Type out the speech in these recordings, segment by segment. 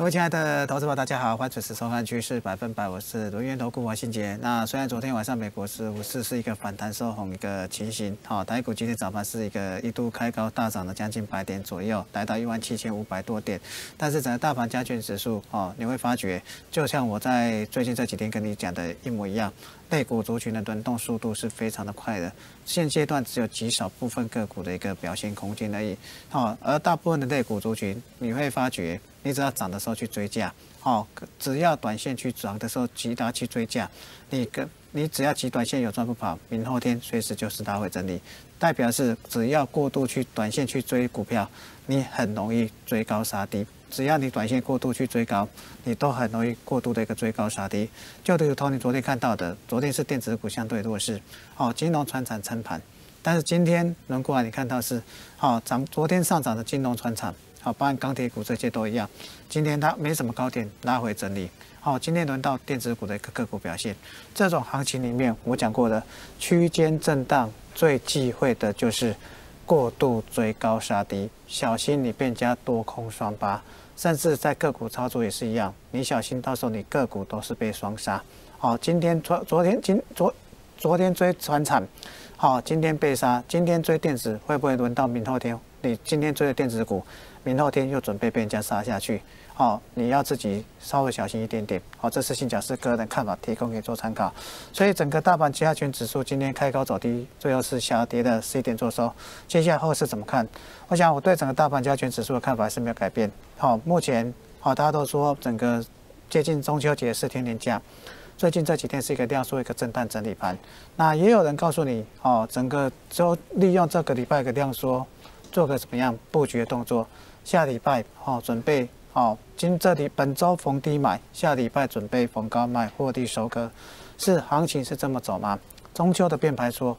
各位亲爱的投资者，大家好，欢迎准时收看趋势百分百，我是轮源投顾王信杰。那虽然昨天晚上美国是股市是一个反弹收红一个情形，好，台股今天早盘是一个一度开高大涨了将近百点左右，来到一万七千五百多点，但是整个大盘加权指数，哦，你会发觉，就像我在最近这几天跟你讲的一模一样。类股族群的轮动速度是非常的快的，现阶段只有极少部分个股的一个表现空间而已。好，而大部分的类股族群，你会发觉，你只要涨的时候去追价，好，只要短线去涨的时候急达去追价，你跟你只要急短线有赚不跑，明后天随时就是大会整理，代表是只要过度去短线去追股票，你很容易追高杀低。只要你短线过度去追高，你都很容易过度的一个追高杀低。就如同你昨天看到的，昨天是电子股相对弱势，哦，金融船产撑盘，但是今天轮过来你看到是，哦，涨昨天上涨的金融船产，好，包含钢铁股这些都一样，今天它没什么高点拉回整理，好，今天轮到电子股的一个个股表现。这种行情里面，我讲过的区间震荡最忌讳的就是过度追高杀低，小心你变加多空双八。甚至在个股操作也是一样，你小心到时候你个股都是被双杀。好，今天昨昨天今昨昨天追船产，好，今天被杀，今天追电子会不会轮到明后天？你今天追的电子股，明后天又准备被人家杀下去。好，你要自己稍微小心一点点。好，这是新角是个人看法，提供给做参考。所以整个大盘加权指数今天开高走低，最后是下跌的十一点做收。接下来后市怎么看？我想我对整个大盘加权指数的看法还是没有改变。好，目前好，大家都说整个接近中秋节四天连假，最近这几天是一个量缩一个震荡整理盘。那也有人告诉你，哦，整个周利用这个礼拜的量缩，做个怎么样布局的动作？下礼拜哦，准备。好，今这里本周逢低买，下礼拜准备逢高卖，获利收割，是行情是这么走吗？中秋的变盘说，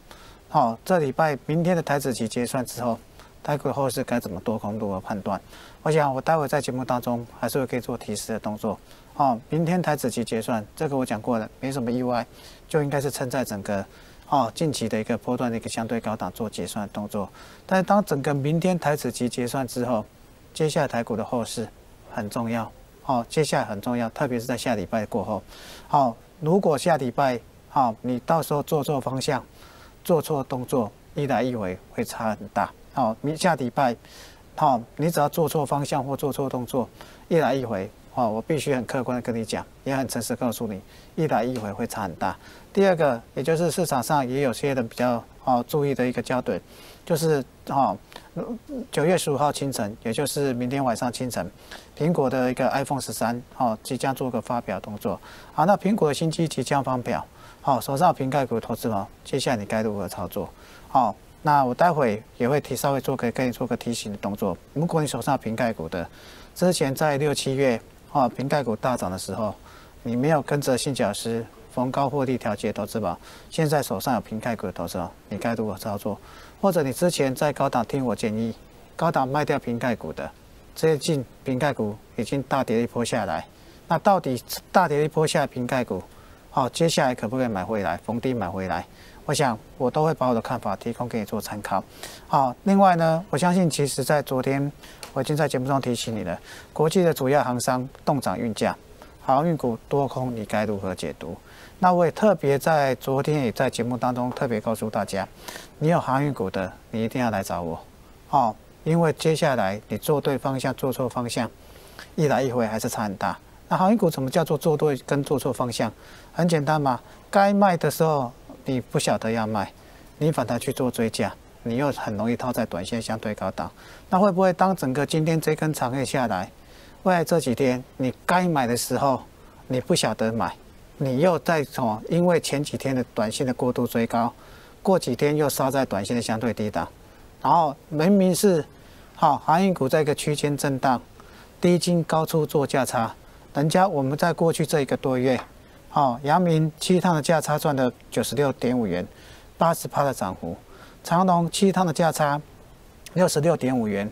好，这礼拜明天的台子期结算之后，台股后市该怎么多空如何判断？我想我待会在节目当中还是会可以做提示的动作。好，明天台子期结算，这个我讲过了，没什么意外，就应该是撑在整个哦近期的一个波段的一个相对高档做结算动作。但是当整个明天台子期结算之后，接下来台股的后市。很重要，好，接下来很重要，特别是在下礼拜过后，好，如果下礼拜，好，你到时候做错方向，做错动作，一来一回会差很大，好，你下礼拜，好，你只要做错方向或做错动作，一来一回，好，我必须很客观的跟你讲，也很诚实告诉你，一来一回会差很大。第二个，也就是市场上也有些人比较好注意的一个焦点，就是哈。九月十五号清晨，也就是明天晚上清晨，苹果的一个 iPhone 十三，哦，即将做个发表动作。好，那苹果的新机即将发表，好，手上瓶盖股投资吗？接下来你该如何操作？好，那我待会也会提稍微做个跟你做个提醒的动作。如果你手上瓶盖股的，之前在六七月，哦，瓶盖股大涨的时候，你没有跟着新角师逢高获利调节投资吧？现在手上有瓶盖股的投资哦，你该如何操作？或者你之前在高档听我建议，高档卖掉瓶盖股的，最近瓶盖股已经大跌一波下来，那到底大跌一波下瓶盖股，好，接下来可不可以买回来，逢低买回来？我想我都会把我的看法提供给你做参考。好，另外呢，我相信其实在昨天我已经在节目中提醒你了，国际的主要航商动涨运价，航运股多空你该如何解读？那我也特别在昨天也在节目当中特别告诉大家，你有航运股的，你一定要来找我，哦，因为接下来你做对方向，做错方向，一来一回还是差很大。那航运股怎么叫做做对跟做错方向？很简单嘛，该卖的时候你不晓得要卖，你反而去做追加，你又很容易套在短线相对高档。那会不会当整个今天这根长黑下来，未来这几天你该买的时候，你不晓得买？你又在什么？因为前几天的短线的过度追高，过几天又杀在短线的相对低档，然后明明是好航运股在一个区间震荡，低进高出做价差，人家我们在过去这一个多月，好阳明七趟的价差赚了九十六点五元，八十趴的涨幅，长隆七趟的价差六十六点五元，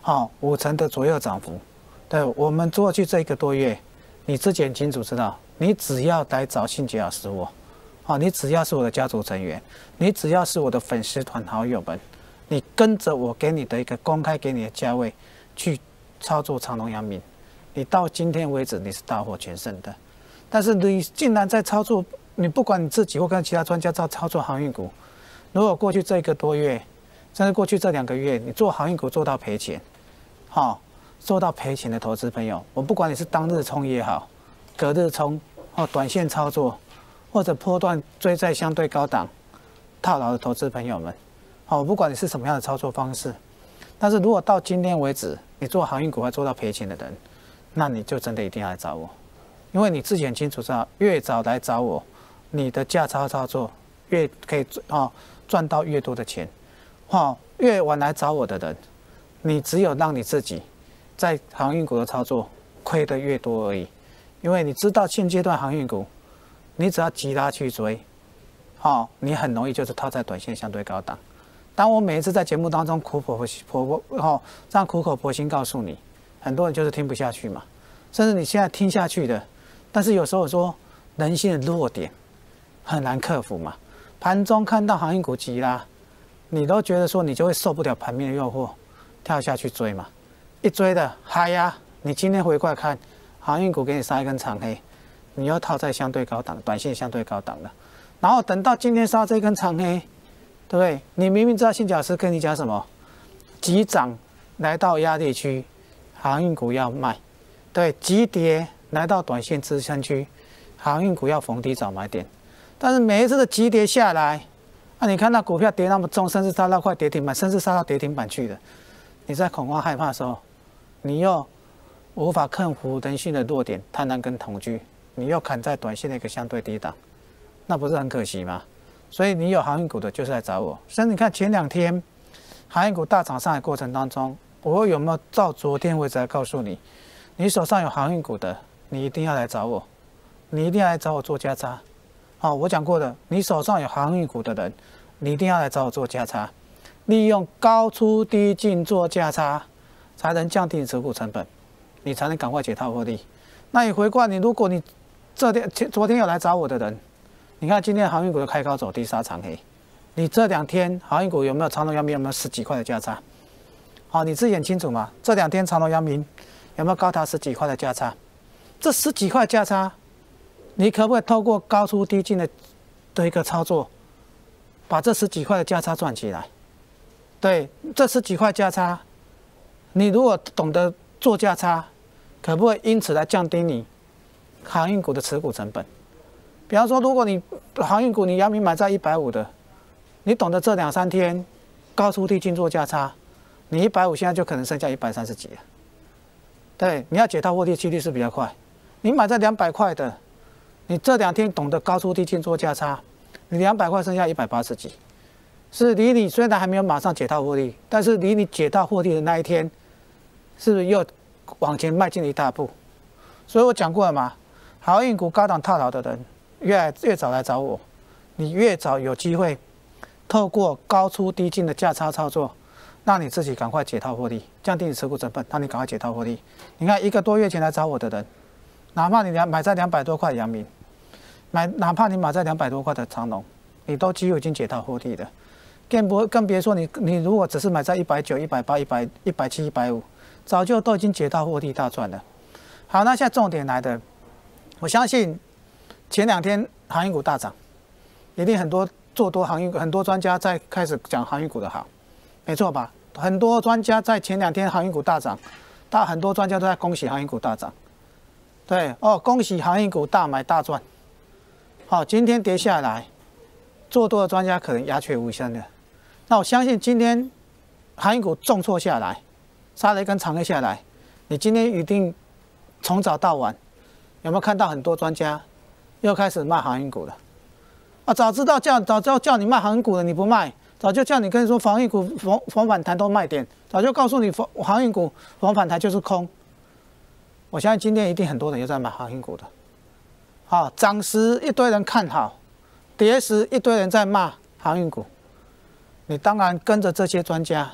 好五成的左右涨幅，对，我们过去这一个多月，你自己很清楚知道。你只要来找信杰老师我，啊，你只要是我的家族成员，你只要是我的粉丝团好友们，你跟着我给你的一个公开给你的价位去操作长隆阳明，你到今天为止你是大获全胜的。但是你竟然在操作，你不管你自己或跟其他专家在操作航运股，如果过去这一个多月，甚至过去这两个月，你做航运股做到赔钱，好，做到赔钱的投资朋友，我不管你是当日冲也好，隔日冲或短线操作，或者波段追在相对高档套牢的投资朋友们，好，不管你是什么样的操作方式，但是如果到今天为止，你做航运股还做到赔钱的人，那你就真的一定要来找我。因为你自己很清楚知道，越早来找我，你的价差操作越可以哦赚到越多的钱，哈，越晚来找我的人，你只有让你自己在航运股的操作亏得越多而已。因为你知道现阶段航运股，你只要急拉去追，好，你很容易就是套在短线相对高档。当我每一次在节目当中苦口婆婆婆哦这样苦口婆心告诉你，很多人就是听不下去嘛，甚至你现在听下去的。但是有时候说人性的弱点很难克服嘛。盘中看到航运股急拉，你都觉得说你就会受不了盘面的诱惑，跳下去追嘛。一追的嗨呀，你今天回过来看，航运股给你杀一根长黑，你又套在相对高档，短线相对高档的。然后等到今天杀这根长黑，对不对？你明明知道信角师跟你讲什么，急涨来到压力区，航运股要卖，对，急跌。来到短线支撑区，航运股要逢低找买点，但是每一次的急跌下来，啊，你看到股票跌那么重，甚至杀到快跌停板，甚至杀到跌停板去的，你在恐慌害怕的时候，你又无法克服人性的弱点，贪婪跟恐惧，你又砍在短线的一个相对低档，那不是很可惜吗？所以你有航运股的，就是来找我。所以你看前两天航运股大涨上来过程当中，我有没有照昨天为止来告诉你，你手上有航运股的？你一定要来找我，你一定要来找我做价差。好，我讲过的，你手上有航运股的人，你一定要来找我做价差，利用高出低进做价差，才能降低持股成本，你才能赶快解套获利。那你回过你如果你这天前昨天有来找我的人，你看今天航运股的开高走低杀长黑，你这两天航运股有没有长隆、阳明有没有十几块的价差？好，你自己很清楚嘛？这两天长隆、阳明有没有高达十几块的价差？这十几块价差，你可不可以透过高出低进的的一个操作，把这十几块的价差赚起来？对，这十几块价差，你如果懂得做价差，可不可以因此来降低你航运股的持股成本？比方说，如果你航运股你阳明买在一百五的，你懂得这两三天高出低进做价差，你一百五现在就可能剩下一百三十几了。对，你要解套获利几率是比较快。你买在两百块的，你这两天懂得高出低进做价差，你两百块剩下一百八十几，是离你虽然还没有马上解套获利，但是离你解套获利的那一天，是不是又往前迈进了一大步？所以我讲过了嘛，好运股高档套牢的人，越来越早来找我，你越早有机会透过高出低进的价差操作，让你自己赶快解套获利，降低你持股成本，让你赶快解套获利。你看一个多月前来找我的人。哪怕你两买在两百多块阳明，买哪怕你买在两百多块的长隆，你都几乎已经解套获利的，更不更别说你你如果只是买在一百九、一百八、一百一百七、一百五，早就都已经解到获利大赚了。好，那现在重点来的，我相信前两天航运股大涨，一定很多做多航运很多专家在开始讲航运股的好，没错吧？很多专家在前两天航运股大涨，但很多专家都在恭喜航运股大涨。对哦，恭喜航运股大买大赚。好，今天跌下来，做多的专家可能鸦雀无声了。那我相信今天航运股重挫下来，杀了一根长黑下来，你今天一定从早到晚有没有看到很多专家又开始卖航运股了？啊，早知道叫早知道叫你卖航运股了你不卖，早就叫你跟你说防运股防防反弹都卖点，早就告诉你防航运股防反弹就是空。我相信今天一定很多人又在买航运股的，好，涨时一堆人看好，跌时一堆人在骂航运股，你当然跟着这些专家，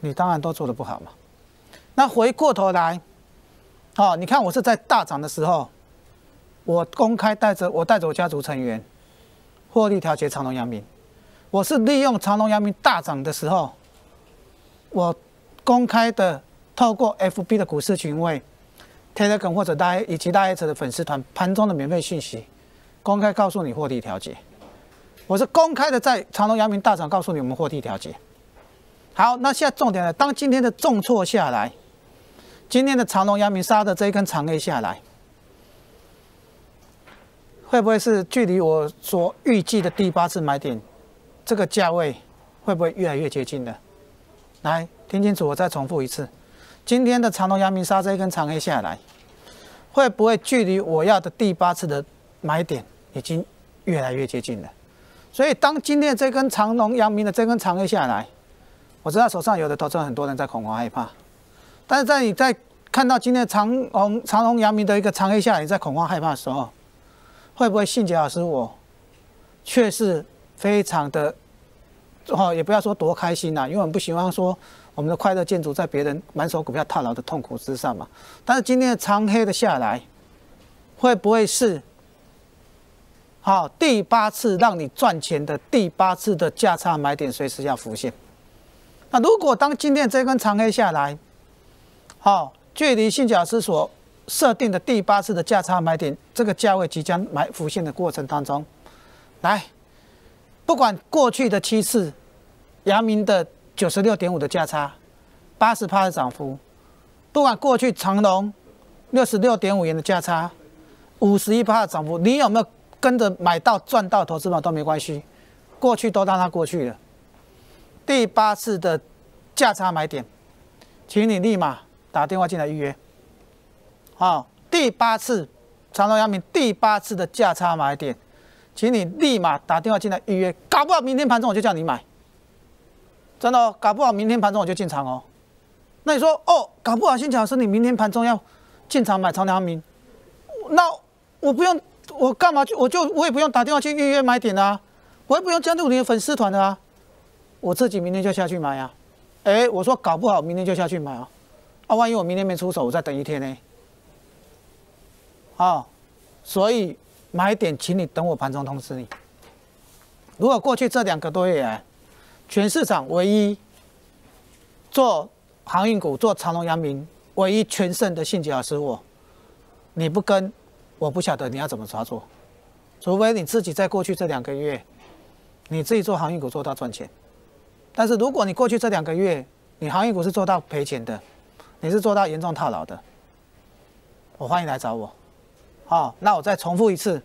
你当然都做得不好嘛。那回过头来，哦，你看我是在大涨的时候，我公开带着我带着我家族成员获利调节长隆阳明，我是利用长隆阳明大涨的时候，我公开的透过 FB 的股市群位。Telegram 或者大 A 以及大 S 的粉丝团盘中的免费信息，公开告诉你获利调节。我是公开的在长隆、阳明大涨告诉你我们获利调节。好，那现在重点了，当今天的重挫下来，今天的长隆、阳明杀的这一根长 A 下来，会不会是距离我所预计的第八次买点这个价位会不会越来越接近了？来听清楚，我再重复一次。今天的长隆、阳明杀这一根长 A 下来，会不会距离我要的第八次的买点已经越来越接近了？所以，当今天这根长隆、阳明的这根长 A 下来，我知道手上有的投资很多人在恐慌害怕，但是在你在看到今天长虹、长隆、阳明的一个长黑下来，你在恐慌害怕的时候，会不会信杰老师我却是非常的哦，也不要说多开心呐，因为我们不喜欢说。我们的快乐建筑在别人满手股票套牢的痛苦之上嘛？但是今天的长黑的下来，会不会是好第八次让你赚钱的第八次的价差买点随时要浮现？那如果当今天这根长黑下来，好距离信假师所设定的第八次的价差买点这个价位即将买浮现的过程当中，来，不管过去的七次，阳明的。九十六点五的价差，八十趴的涨幅，不管过去长隆六十六点五元的价差，五十一趴的涨幅，你有没有跟着买到赚到投资嘛都没关系，过去都让它过去了。第八次的价差买点，请你立马打电话进来预约。好，第八次长隆阳明第八次的价差买点，请你立马打电话进来预约，搞不好明天盘中我就叫你买。真的，搞不好明天盘中我就进场哦。那你说哦，搞不好新老师你明天盘中要进场买长隆阳明，那我不用，我干嘛去？我就我也不用打电话去预约买点啊，我也不用加入你的粉丝团的啊，我自己明天就下去买啊。哎，我说搞不好明天就下去买啊，啊，万一我明天没出手，我再等一天呢？啊，所以买点，请你等我盘中通知你。如果过去这两个多月。全市场唯一做航运股、做长隆、阳明唯一全胜的信吉老师，我你不跟，我不晓得你要怎么操作。除非你自己在过去这两个月，你自己做航运股做到赚钱。但是如果你过去这两个月，你航运股是做到赔钱的，你是做到严重套牢的，我欢迎来找我。好，那我再重复一次，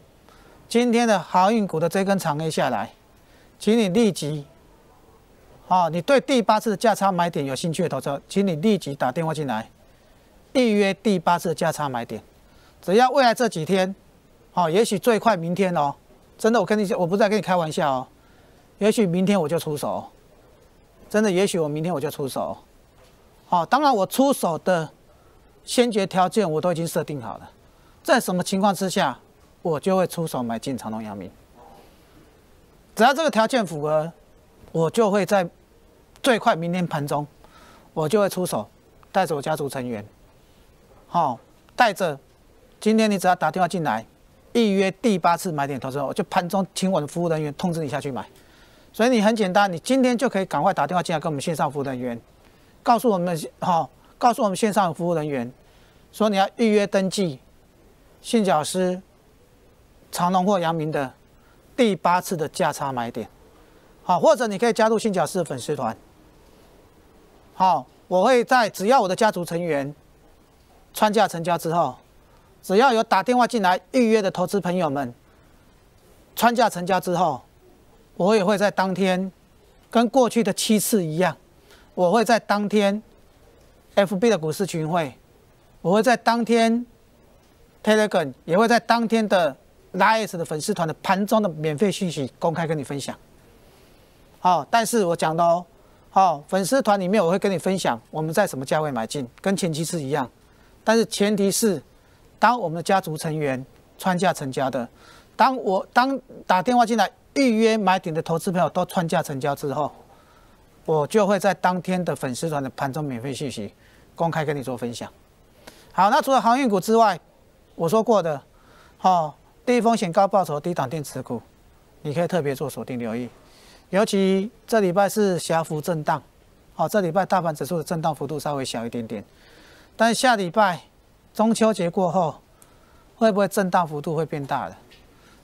今天的航运股的这根长 A 下来，请你立即。好，你对第八次的价差买点有兴趣的投资者，请你立即打电话进来，预约第八次的价差买点。只要未来这几天，好，也许最快明天哦，真的，我跟你讲，我不是在跟你开玩笑哦，也许明天我就出手，真的，也许我明天我就出手。好，当然我出手的先决条件我都已经设定好了，在什么情况之下，我就会出手买进长隆、阳明，只要这个条件符合。我就会在最快明天盘中，我就会出手，带着我家族成员，好，带着今天你只要打电话进来，预约第八次买点投资，我就盘中请我的服务人员通知你下去买。所以你很简单，你今天就可以赶快打电话进来跟我们线上服务人员，告诉我们好，告诉我们线上服务人员，说你要预约登记信角师长隆或阳明的第八次的价差买点。好，或者你可以加入新角师的粉丝团。好，我会在只要我的家族成员穿价成交之后，只要有打电话进来预约的投资朋友们穿价成交之后，我也会在当天跟过去的七次一样，我会在当天 FB 的股市群会，我会在当天 Telegram 也会在当天的 Live 的粉丝团的盘中的免费信息公开跟你分享。好，但是我讲的哦，好，粉丝团里面我会跟你分享我们在什么价位买进，跟前期是一样，但是前提是，当我们的家族成员穿价成交的，当我当打电话进来预约买点的投资朋友都穿价成交之后，我就会在当天的粉丝团的盘中免费信息公开跟你做分享。好，那除了航运股之外，我说过的，好，低风险高报酬低档电池股，你可以特别做锁定留意。尤其这礼拜是小幅震荡，好，这礼拜大盘指数的震荡幅度稍微小一点点，但下礼拜中秋节过后会不会震荡幅度会变大的？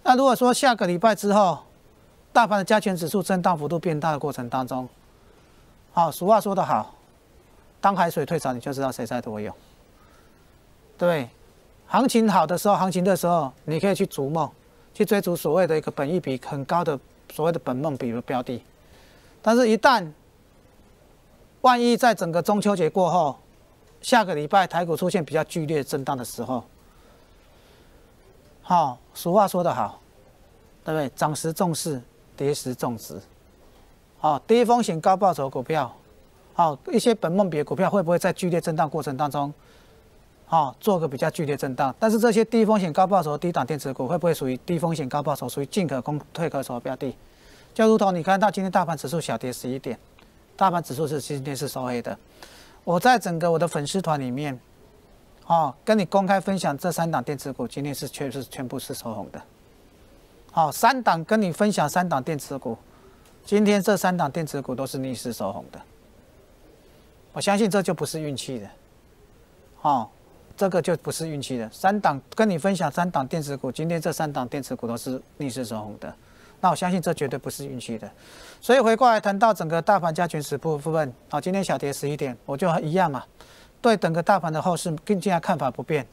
那如果说下个礼拜之后，大盘的加权指数震荡幅度变大的过程当中，好，俗话说得好，当海水退潮，你就知道谁在多用。对，行情好的时候，行情的时候，你可以去逐梦，去追逐所谓的一个本益比很高的所谓的本梦比的标的。但是，一旦万一在整个中秋节过后，下个礼拜台股出现比较剧烈震荡的时候，好，俗话说得好，对不对？涨时重视，跌时种植。好，低风险高报酬股票，好，一些本梦比的股票会不会在剧烈震荡过程当中？好，做个比较剧烈震荡，但是这些低风险高报酬低档电子股会不会属于低风险高报酬，属于进可攻退可守的标的？就如同你看到今天大盘指数小跌十一点，大盘指数是今天是收黑的。我在整个我的粉丝团里面，哦，跟你公开分享这三档电子股今天是确实全部是收红的。好，三档跟你分享三档电池股，今天这三档电池股都是逆势收红的。我相信这就不是运气的，好。这个就不是运气的。三档跟你分享三档电池股，今天这三档电池股都是逆势收红的，那我相信这绝对不是运气的。所以回过来谈到整个大盘加权指部部分，好，今天小跌十一点，我就一样嘛，对整个大盘的后市更加看法不变，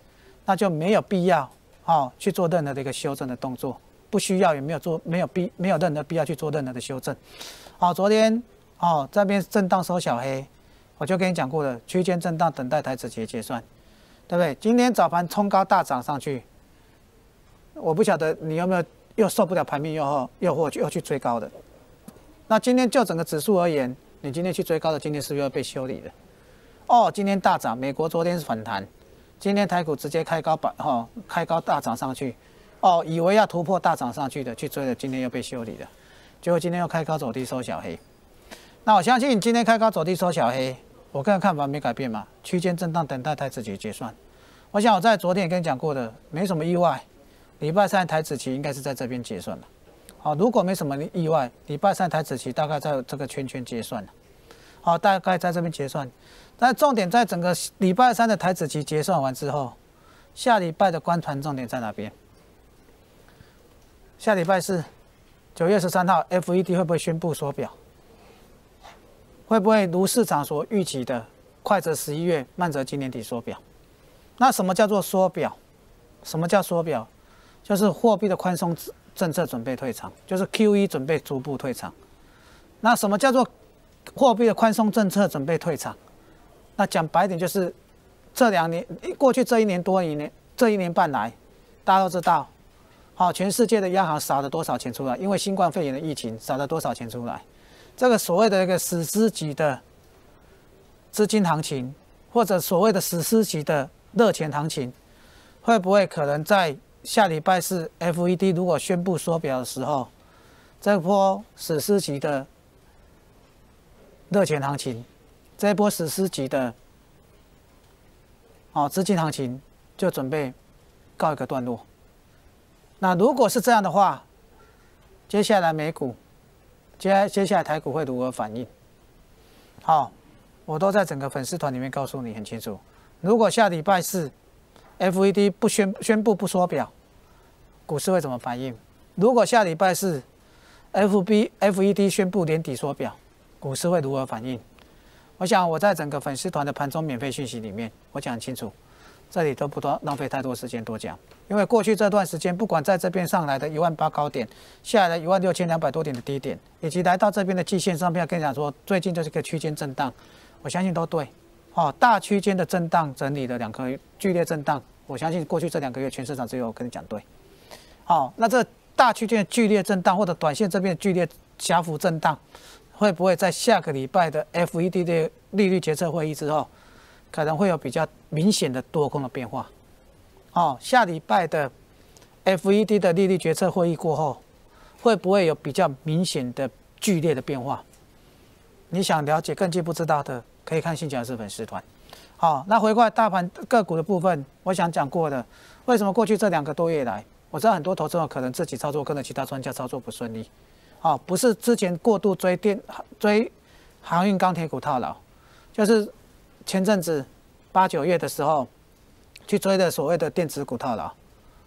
那就没有必要好去做任何的一个修正的动作，不需要也没有做没有必没有任何必要去做任何的修正。好，昨天哦这边震荡收小黑，我就跟你讲过了，区间震荡等待台子结结算。对不对？今天早盘冲高大涨上去，我不晓得你有没有又受不了盘面诱惑，诱惑又去追高的。那今天就整个指数而言，你今天去追高的，今天是不是要被修理的？哦，今天大涨，美国昨天是反弹，今天台股直接开高板哈，开高大涨上去，哦，以为要突破大涨上去的去追的，今天又被修理了，结果今天又开高走低收小黑。那我相信你今天开高走低收小黑。我个人看法没改变嘛，区间震荡等待台子期结算。我想我在昨天也跟你讲过的，没什么意外。礼拜三台子期应该是在这边结算了。好，如果没什么意外，礼拜三台子期大概在这个圈圈结算了。好，大概在这边结算。但重点在整个礼拜三的台子期结算完之后，下礼拜的观团重点在哪边？下礼拜是九月十三号，FED 会不会宣布缩表？会不会如市场所预期的，快则十一月，慢则今年底缩表？那什么叫做缩表？什么叫缩表？就是货币的宽松政策准备退场，就是 Q E 准备逐步退场。那什么叫做货币的宽松政策准备退场？那讲白点就是这两年过去这一年多一年这一年半来，大家都知道，好，全世界的央行撒了多少钱出来？因为新冠肺炎的疫情，撒了多少钱出来？这个所谓的一个史诗级的资金行情，或者所谓的史诗级的热钱行情，会不会可能在下礼拜四 FED 如果宣布缩表的时候，这波史诗级的热钱行情，这波史诗级的哦资金行情就准备告一个段落？那如果是这样的话，接下来美股。接接下来台股会如何反应？好，我都在整个粉丝团里面告诉你很清楚。如果下礼拜四 FED 不宣宣布不缩表，股市会怎么反应？如果下礼拜四 FB FED 宣布年底缩表，股市会如何反应？我想我在整个粉丝团的盘中免费讯息里面，我讲清楚。这里都不多浪费太多时间多讲，因为过去这段时间，不管在这边上来的一万八高点，下来的一万六千两百多点的低点，以及来到这边的季线上面，跟你讲说，最近就是个区间震荡，我相信都对。哦，大区间的震荡整理的两个剧烈震荡，我相信过去这两个月全市场只有我跟你讲对。好，那这大区间剧烈震荡或者短线这边剧烈狭幅震荡，会不会在下个礼拜的 FED 的利率决策会议之后？可能会有比较明显的多空的变化，哦，下礼拜的 FED 的利率决策会议过后，会不会有比较明显的剧烈的变化？你想了解更进不知道的，可以看新讲师粉丝团。好，那回过来大盘个股的部分，我想讲过的，为什么过去这两个多月来，我知道很多投资者可能自己操作跟着其他专家操作不顺利，好，不是之前过度追电追航运钢铁股套牢，就是。前阵子八九月的时候，去追的所谓的电子股套牢，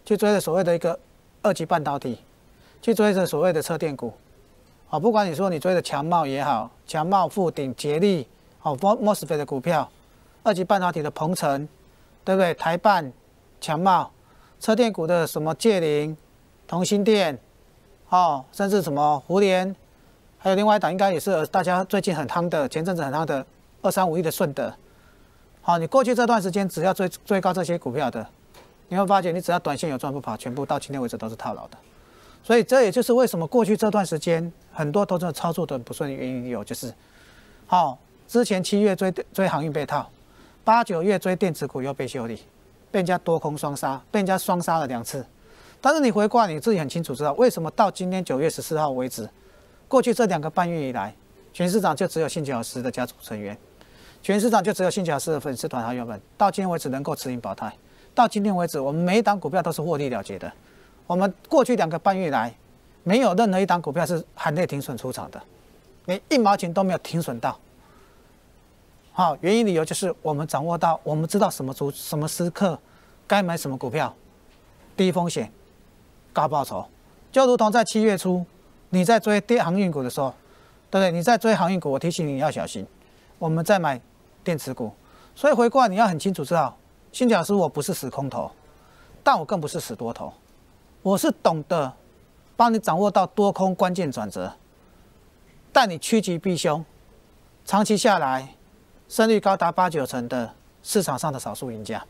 去追的所谓的一个二级半导体，去追的所谓的车电股，啊，不管你说你追的强茂也好，强茂、富鼎、捷力，哦，莫莫斯菲的股票，二级半导体的鹏程，对不对？台半、强茂，车电股的什么界灵、同心电，哦，甚至什么胡联，还有另外一档应该也是大家最近很夯的，前阵子很夯的二三五亿的顺德。好，你过去这段时间只要追追高这些股票的，你会发觉你只要短线有赚不跑，全部到今天为止都是套牢的。所以这也就是为什么过去这段时间很多投资者操作的不顺的原因有就是，好，之前七月追追航运被套，八九月追电子股又被修理，被人家多空双杀，被人家双杀了两次。但是你回挂你自己很清楚知道，为什么到今天九月十四号为止，过去这两个半月以来，全市场就只有信吉老师的家族成员。全市场就只有新桥市的粉丝团好友们，到今天为止能够持盈保泰。到今天为止，我们每一档股票都是获利了结的。我们过去两个半月来，没有任何一档股票是含泪停损出场的，连一毛钱都没有停损到。好，原因理由就是我们掌握到，我们知道什么主什么时刻该买什么股票，低风险高报酬。就如同在七月初，你在追跌航运股的时候，对不对？你在追航运股，我提醒你要小心。我们在买。电池股，所以回过来你要很清楚知道，新讲师我不是死空头，但我更不是死多头，我是懂得帮你掌握到多空关键转折，带你趋吉避凶，长期下来胜率高达八九成的市场上的少数赢家，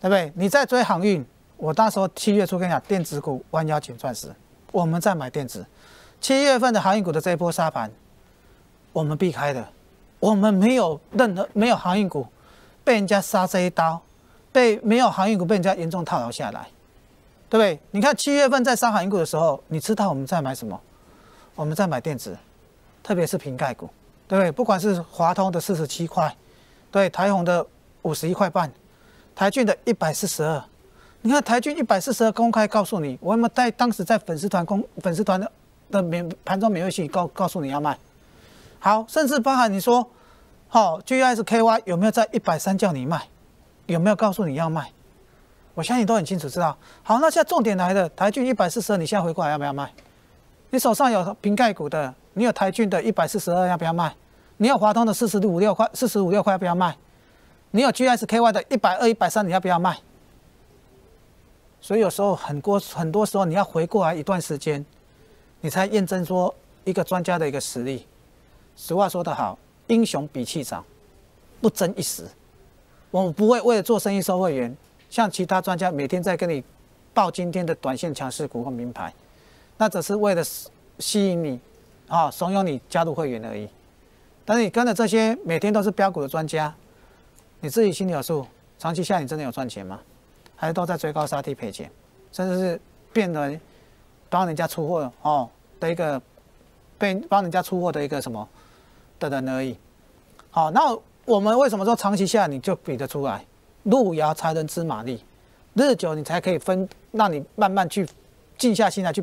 对不对？你在追航运，我那时候七月初跟你讲电子股弯腰捡钻石，我们在买电子，七月份的航运股的这一波杀盘，我们避开的。我们没有任何没有航运股被人家杀这一刀，被没有航运股被人家严重套牢下来，对不对？你看七月份在杀航运股的时候，你知道我们在买什么？我们在买电子，特别是瓶盖股，对不对？不管是华通的四十七块，对台宏的五十一块半，台骏的一百四十二，你看台骏一百四十二公开告诉你，我们在当时在粉丝团公粉丝团的的免盘中免费信告告诉你要卖。好，甚至包含你说，好，G S K Y 有没有在一百三叫你卖？有没有告诉你要卖？我相信都很清楚知道。好，那现在重点来了，台骏一百四十二，你现在回过来要不要卖？你手上有瓶盖股的，你有台骏的一百四十二要不要卖？你有华通的四十五六块，四十五六块要不要卖？你有 G S K Y 的一百二、一百三，你要不要卖？所以有时候很多很多时候你要回过来一段时间，你才验证说一个专家的一个实力。俗话说得好，英雄比气长，不争一时。我们不会为了做生意收会员，像其他专家每天在跟你报今天的短线强势股或名牌，那只是为了吸引你啊，怂恿你加入会员而已。但是你跟着这些每天都是标股的专家，你自己心里有数，长期下你真的有赚钱吗？还是都在追高杀低赔钱，甚至是变成帮人家出货哦的一个被帮人家出货的一个什么？的人而已。好，那我们为什么说长期下你就比得出来？路遥才能知马力，日久你才可以分，让你慢慢去静下心来去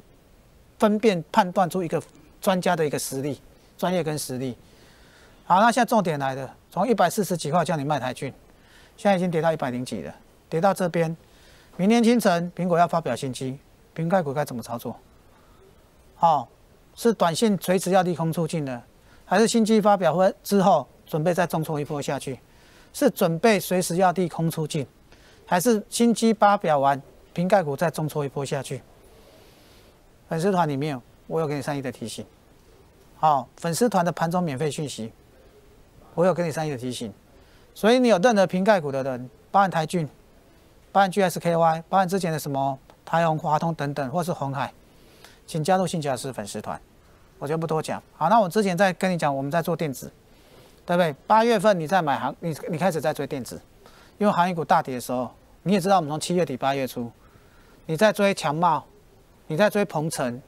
分辨判断出一个专家的一个实力、专业跟实力。好，那现在重点来了，从一百四十几块叫你卖台骏，现在已经跌到一百零几了，跌到这边。明天清晨苹果要发表新机，瓶盖股该怎么操作？好，是短线垂直要利空出尽的。还是新机发表会之后，准备再重挫一波下去，是准备随时要低空出尽，还是新机发表完，瓶盖股再重挫一波下去？粉丝团里面我有给你善意的提醒，好，粉丝团的盘中免费讯息，我有给你善意的提醒，所以你有任何瓶盖股的人，包含台骏，包含 GSKY，包含之前的什么台宏、华通等等，或是红海，请加入信甲师粉丝团。我就不多讲。好，那我之前在跟你讲，我们在做电子，对不对？八月份你在买航，你你开始在追电子，因为航运股大跌的时候，你也知道，我们从七月底八月初，你在追强茂，你在追鹏程，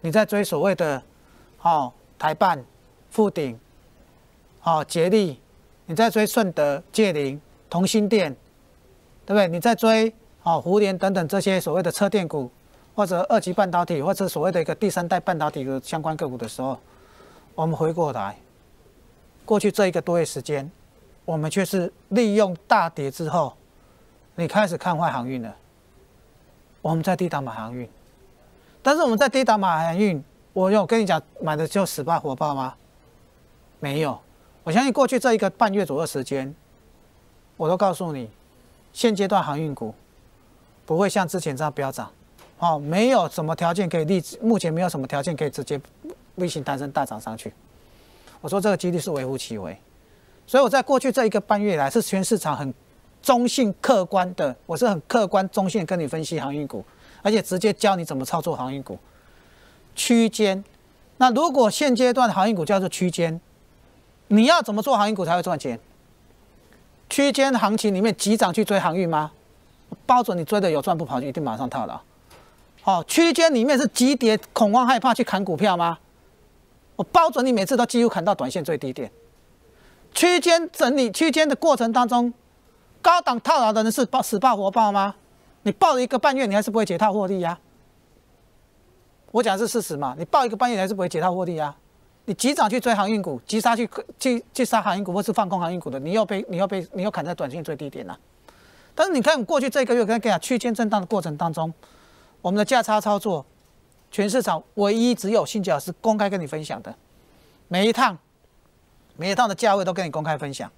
你在追所谓的哦台办、富鼎、哦捷力，你在追顺德、界林、同心电，对不对？你在追哦胡联等等这些所谓的车电股。或者二级半导体，或者所谓的一个第三代半导体的相关个股的时候，我们回过来，过去这一个多月时间，我们却是利用大跌之后，你开始看坏航运了。我们在低档买航运，但是我们在低档买航运，我有跟你讲买的就死爆火爆吗？没有。我相信过去这一个半月左右时间，我都告诉你，现阶段航运股不会像之前这样飙涨，哦，没有什么条件可以立，目前没有什么条件可以直接微型单身大涨上去。我说这个几率是微乎其微，所以我在过去这一个半月来是全市场很。中性客观的，我是很客观中性跟你分析航运股，而且直接教你怎么操作航运股。区间，那如果现阶段航运股叫做区间，你要怎么做航运股才会赚钱？区间行情里面急涨去追航运吗？包准你追的有赚不跑就一定马上套牢。哦，区间里面是急跌恐慌害怕去砍股票吗？我包准你每次都几乎砍到短线最低点。区间整理区间的过程当中。高档套牢的人是爆死爆活爆吗？你爆了一个半月，你还是不会解套获利呀？我讲的是事实嘛？你爆一个半月，你还是不会解套获利呀？你急涨去追航运股，急杀去去去杀航运股，或是放空航运股的，你又被你又被你又砍在短线最低点了。但是你看过去这个月跟跟讲区间震荡的过程当中，我们的价差操作，全市场唯一只有信杰老师公开跟你分享的，每一趟每一趟的价位都跟你公开分享。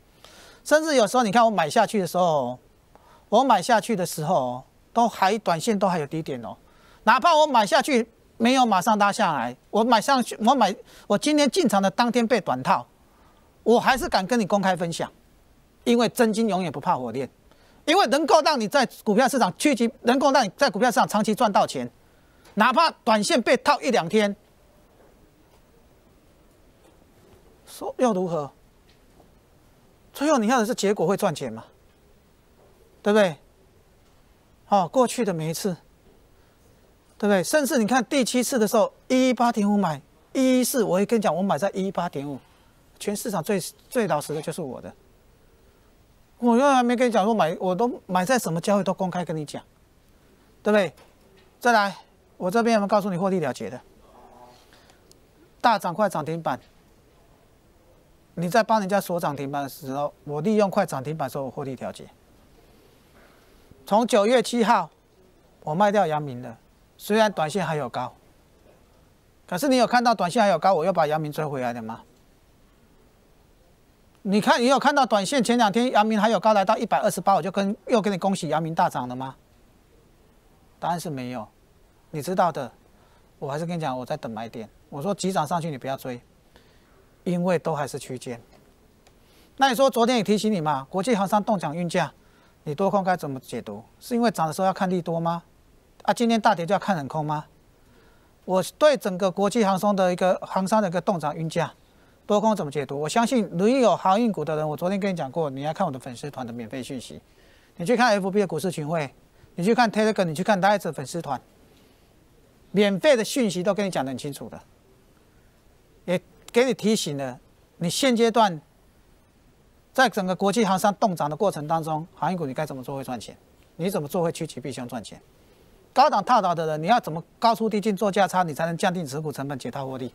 甚至有时候，你看我买下去的时候，我买下去的时候都还短线都还有低点哦。哪怕我买下去没有马上拉下来，我买上去，我买我今天进场的当天被短套，我还是敢跟你公开分享，因为真金永远不怕火炼，因为能够让你在股票市场趋吉，能够让你在股票市场长期赚到钱，哪怕短线被套一两天，说又如何？最后你要的是结果会赚钱嘛？对不对？好，过去的每一次，对不对？甚至你看第七次的时候，一一八点五买，一一四，我也跟你讲，我买在一一八点五，全市场最最老实的就是我的。我又还没跟你讲说买，我都买在什么价位都公开跟你讲，对不对？再来，我这边有没有告诉你获利了结的？大涨快涨停板。你在帮人家锁涨停板的时候，我利用快涨停板时候获利调节。从九月七号，我卖掉阳明的，虽然短线还有高，可是你有看到短线还有高，我又把阳明追回来的吗？你看，你有看到短线前两天阳明还有高来到一百二十八，我就跟又跟你恭喜阳明大涨了吗？答案是没有。你知道的，我还是跟你讲，我在等买点。我说急涨上去，你不要追。因为都还是区间，那你说昨天也提醒你嘛？国际航商动涨运价，你多空该怎么解读？是因为涨的时候要看利多吗？啊，今天大跌就要看冷空吗？我对整个国际航空的一个航商的一个动涨运价，多空怎么解读？我相信你有航运股的人，我昨天跟你讲过，你要看我的粉丝团的免费讯息，你去看 FB 的股市群会，你去看 Tiger，你去看 l i t 粉丝团，免费的讯息都跟你讲得很清楚的，也。给你提醒了，你现阶段在整个国际航商动涨的过程当中，航运股你该怎么做会赚钱？你怎么做会趋吉避凶赚钱？高档套牢的人，你要怎么高出低进做价差，你才能降低持股成本，解套获利？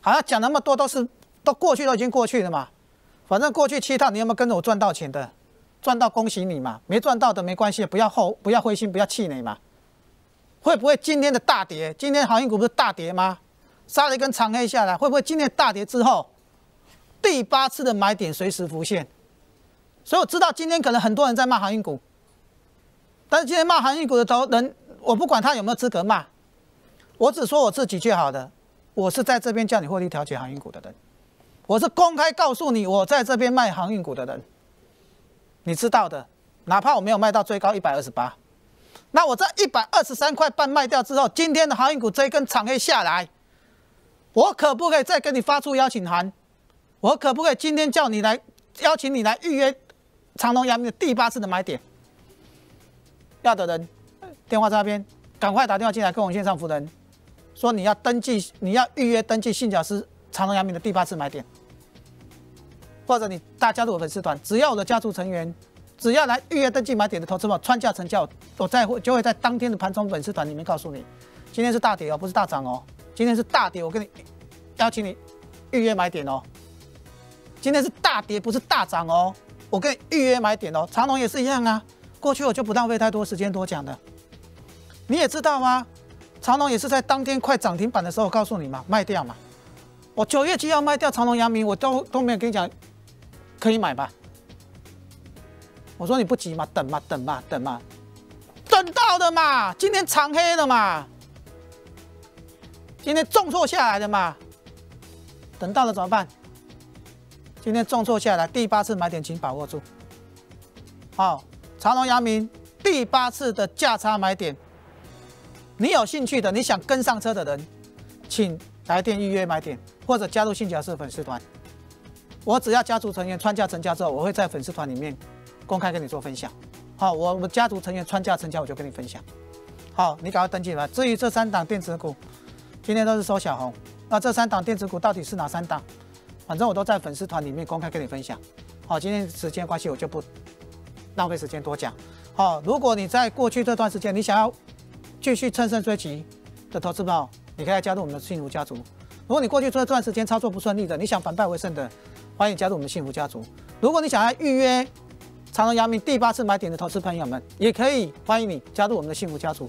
好像讲那么多都是都过去都已经过去了嘛，反正过去七趟你有没有跟着我赚到钱的？赚到恭喜你嘛，没赚到的没关系，不要后不要灰心，不要气馁嘛。会不会今天的大跌？今天航运股不是大跌吗？杀了一根长黑下来，会不会今天大跌之后，第八次的买点随时浮现？所以我知道今天可能很多人在骂航运股，但是今天骂航运股的头人，我不管他有没有资格骂，我只说我自己就好的。我是在这边叫你获利调节航运股的人，我是公开告诉你我在这边卖航运股的人，你知道的。哪怕我没有卖到最高一百二十八，那我在一百二十三块半卖掉之后，今天的航运股这一根长黑下来。我可不可以再跟你发出邀请函？我可不可以今天叫你来邀请你来预约长隆、阳明的第八次的买点？要的人，电话这边，赶快打电话进来跟我们线上服务人说你要登记，你要预约登记信角师长隆、阳明的第八次买点，或者你大加入我粉丝团，只要我的家族成员，只要来预约登记买点的投资者，穿价成交，我在会就会在当天的盘中粉丝团里面告诉你，今天是大跌哦，不是大涨哦。今天是大跌，我跟你邀请你预约买点哦。今天是大跌，不是大涨哦。我跟你预约买点哦。长隆也是一样啊。过去我就不浪费太多时间多讲的。你也知道吗？长隆也是在当天快涨停板的时候告诉你嘛，卖掉嘛。我九月七号卖掉长隆、阳明，我都都没有跟你讲可以买吧？我说你不急嘛，等嘛，等嘛，等嘛，等到的嘛。今天长黑的嘛，今天重挫下来的嘛，等到了怎么办？今天重挫下来，第八次买点，请把握住。好，长隆、阳明第八次的价差买点，你有兴趣的，你想跟上车的人，请来电预约买点，或者加入信角社粉丝团。我只要家族成员穿家成交之后，我会在粉丝团里面。公开跟你做分享，好，我我家族成员穿家成交，我就跟你分享。好，你赶快登记吧。至于这三档电子股，今天都是收小红。那这三档电子股到底是哪三档？反正我都在粉丝团里面公开跟你分享。好，今天时间关系，我就不浪费时间多讲。好，如果你在过去这段时间你想要继续乘胜追击的投资友，你可以加入我们的幸福家族。如果你过去这段时间操作不顺利的，你想反败为胜的，欢迎加入我们的幸福家族。如果你想要预约，长隆、阳明第八次买点的投资朋友们，也可以欢迎你加入我们的幸福家族。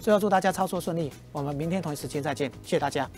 最后祝大家操作顺利，我们明天同一时间再见，谢谢大家。